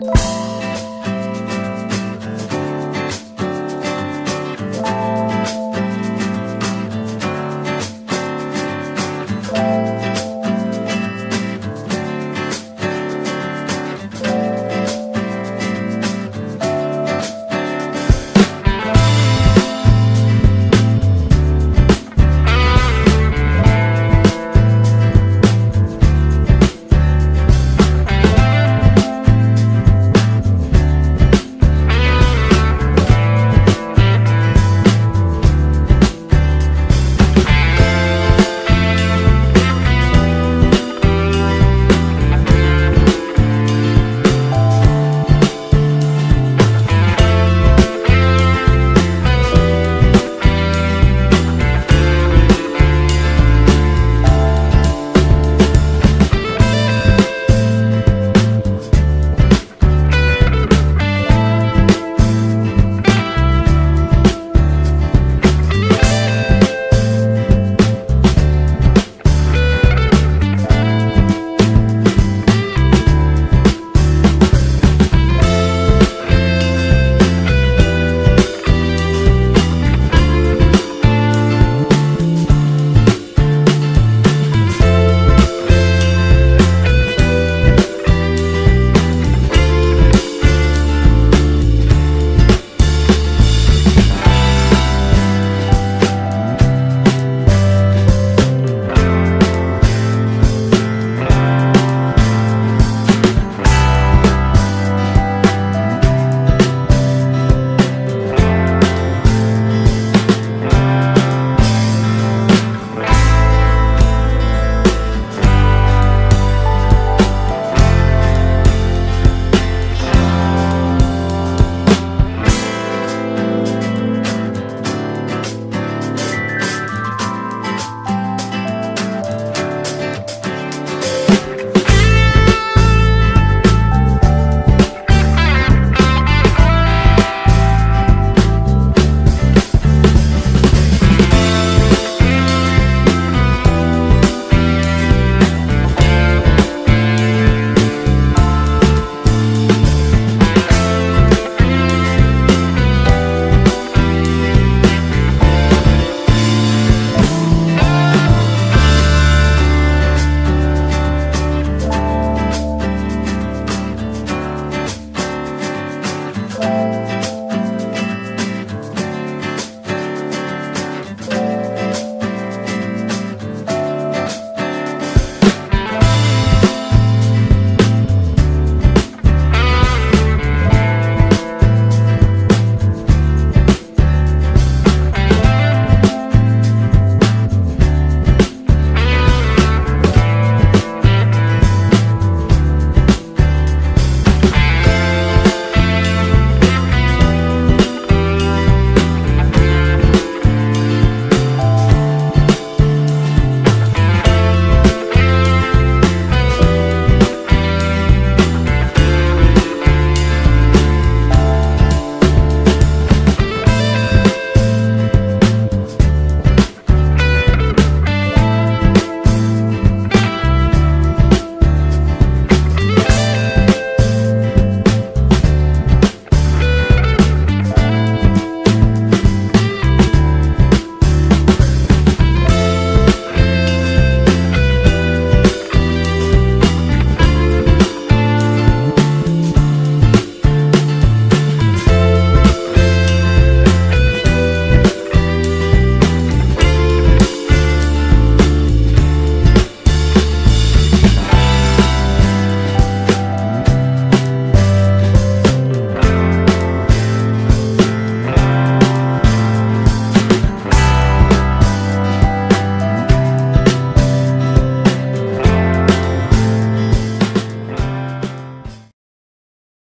you